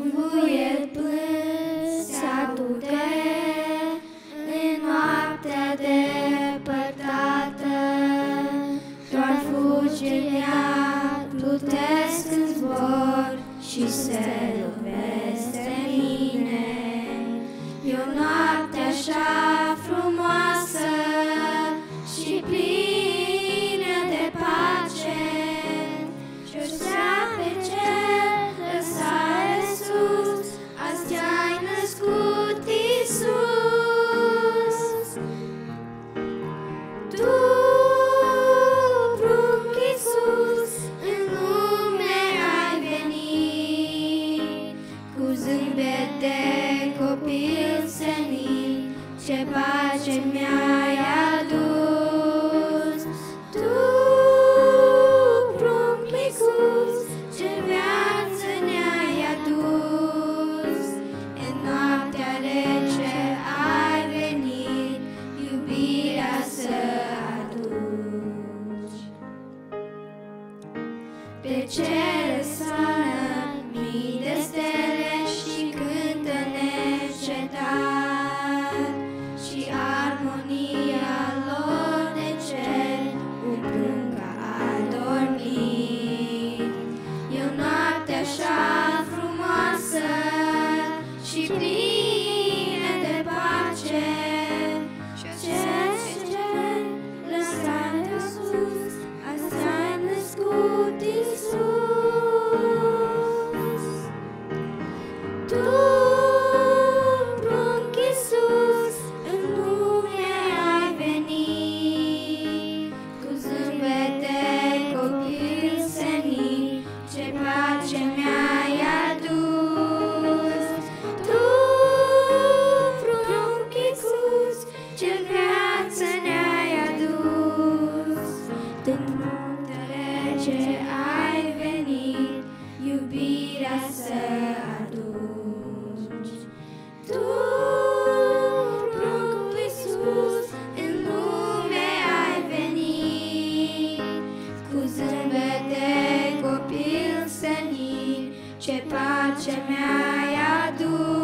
un vuiet plâns se aducă în noaptea depărtată. Doar fulgerea plutesc în zbor și se lovesc de mine. E o noapte așa frumoasă și plină pace mi-ai adus. Tu, prunc Iisus, ce viață ne-ai adus, în noaptea rece ai venit, iubirea să aduci. Pe cele do pace mi-ai adus.